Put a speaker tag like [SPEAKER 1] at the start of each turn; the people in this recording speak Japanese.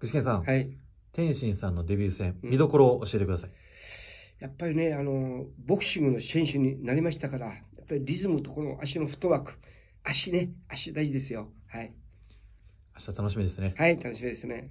[SPEAKER 1] 具志堅さん、
[SPEAKER 2] はい。
[SPEAKER 1] 天心さんのデビュー戦、見どころを教えてください。
[SPEAKER 2] やっぱりね、あの、ボクシングの選手になりましたから、やっぱりリズムとこの足のフットワーク、足ね、足大事ですよ。はい。
[SPEAKER 1] 明日楽しみですね。
[SPEAKER 2] はい、楽しみですね。